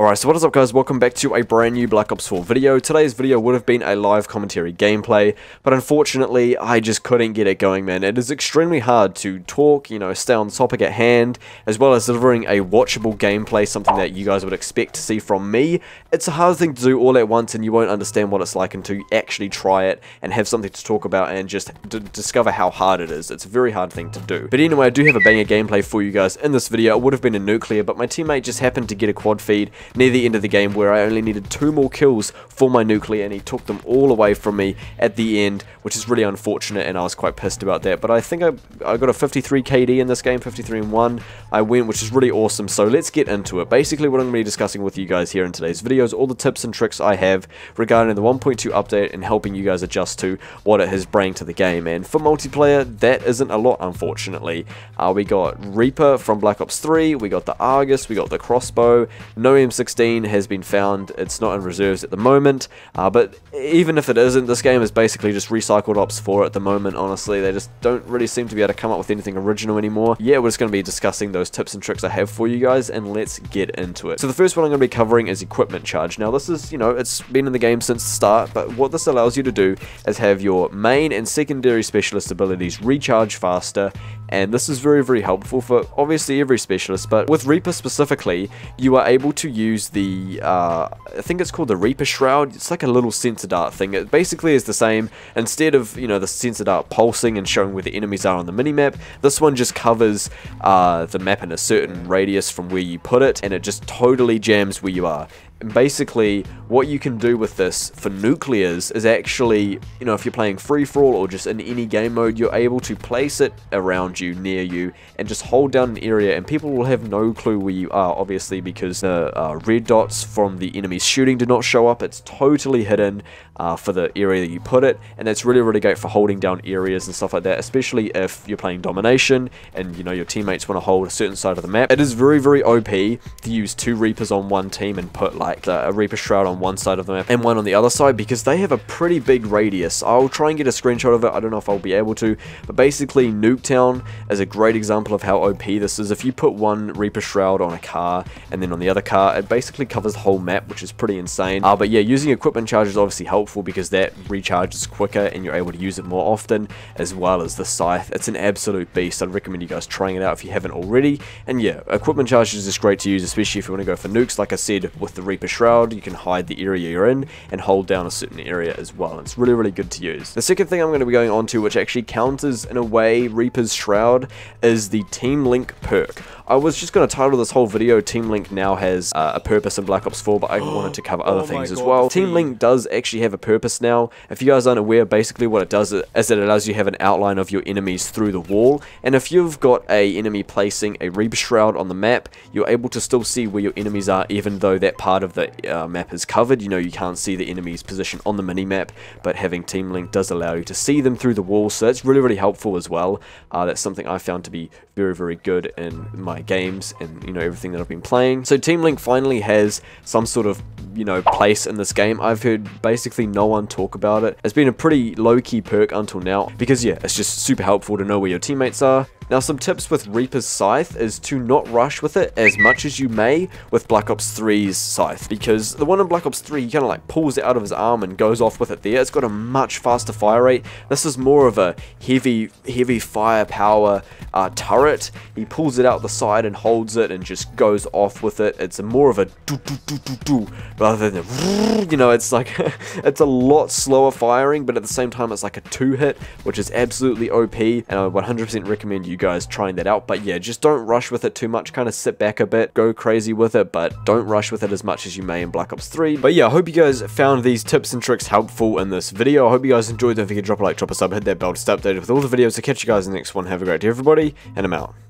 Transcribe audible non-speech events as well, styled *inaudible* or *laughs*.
Alright, so what is up guys, welcome back to a brand new Black Ops 4 video. Today's video would have been a live commentary gameplay, but unfortunately I just couldn't get it going man. It is extremely hard to talk, you know, stay on the topic at hand, as well as delivering a watchable gameplay, something that you guys would expect to see from me. It's a hard thing to do all at once and you won't understand what it's like until you actually try it and have something to talk about and just discover how hard it is. It's a very hard thing to do. But anyway, I do have a banger gameplay for you guys in this video. It would have been a nuclear, but my teammate just happened to get a quad feed near the end of the game where I only needed two more kills for my nuclear and he took them all away from me at the end, which is really unfortunate and I was quite pissed about that. But I think I, I got a 53 KD in this game, 53 and 1. I went, which is really awesome. So let's get into it. Basically, what I'm going to be discussing with you guys here in today's video is all the tips and tricks I have regarding the 1.2 update and helping you guys adjust to what it has bring to the game. And for multiplayer, that isn't a lot, unfortunately. Uh, we got Reaper from Black Ops 3, we got the Argus, we got the crossbow, no M16, has been found. It's not in reserves at the moment, uh, but even if it isn't, this game is basically just recycled Ops 4 at the moment, honestly. They just don't really seem to be able to come up with anything original anymore. Yeah, we're just going to be discussing those tips and tricks I have for you guys, and let's get into it. So the first one I'm going to be covering is equipment charge. Now this is, you know, it's been in the game since the start, but what this allows you to do is have your main and secondary specialist abilities recharge faster and this is very very helpful for obviously every specialist but with Reaper specifically you are able to use the uh, I think it's called the Reaper Shroud. It's like a little sensor dart thing. It basically is the same. Instead of you know the sensor dart pulsing and showing where the enemies are on the minimap this one just covers uh, the map in a certain radius from where you put it and it just totally jams where you are basically what you can do with this for nuclears is actually you know if you're playing free for all or just in any game mode you're able to place it around you near you and just hold down an area and people will have no clue where you are obviously because the uh, red dots from the enemy's shooting do not show up. It's totally hidden uh, for the area that you put it and that's really really great for holding down areas and stuff like that especially if you're playing domination and you know your teammates want to hold a certain side of the map. It is very very OP to use two reapers on one team and put like like a Reaper Shroud on one side of the map and one on the other side because they have a pretty big radius. I'll try and get a screenshot of it, I don't know if I'll be able to, but basically Nuketown is a great example of how OP this is. If you put one Reaper Shroud on a car and then on the other car, it basically covers the whole map, which is pretty insane. Uh, but yeah, using equipment charge is obviously helpful because that recharges quicker and you're able to use it more often, as well as the Scythe. It's an absolute beast. I'd recommend you guys trying it out if you haven't already. And yeah, equipment charge is just great to use, especially if you want to go for nukes, like I said, with the Reaper Shroud, you can hide the area you're in and hold down a certain area as well. It's really, really good to use. The second thing I'm going to be going on to, which actually counters in a way Reaper's Shroud, is the Team Link perk. I was just going to title this whole video Team Link now has uh, a purpose in Black Ops 4, but I wanted to cover other oh things as well. Team Link does actually have a purpose now. If you guys aren't aware, basically what it does is that it allows you to have an outline of your enemies through the wall, and if you've got a enemy placing a Reaper Shroud on the map, you're able to still see where your enemies are, even though that part of the uh, map is covered. You know, you can't see the enemy's position on the mini-map, but having Team Link does allow you to see them through the wall, so that's really, really helpful as well. Uh, that's something I found to be very, very good in my games and, you know, everything that I've been playing. So Team Link finally has some sort of, you know, place in this game. I've heard basically no one talk about it. It's been a pretty low-key perk until now because, yeah, it's just super helpful to know where your teammates are. Now some tips with Reaper's Scythe is to not rush with it as much as you may with Black Ops 3's Scythe because the one in Black Ops 3 he kind of like pulls it out of his arm and goes off with it there. It's got a much faster fire rate. This is more of a heavy heavy firepower uh, turret. He pulls it out the side and holds it and just goes off with it. It's a more of a do do do do do rather than you know it's like *laughs* it's a lot slower firing but at the same time it's like a two hit which is absolutely OP and I 100% recommend you guys trying that out. But yeah just don't rush with it too much. Kind of sit back a bit go crazy with it but don't rush with it as much as you may in Black Ops 3 but yeah I hope you guys found these tips and tricks helpful in this video. I hope you guys enjoyed. Don't forget to drop a like drop a sub hit that bell to stay updated with all the videos. To catch you guys in the next one. Have a great day everybody and I'm out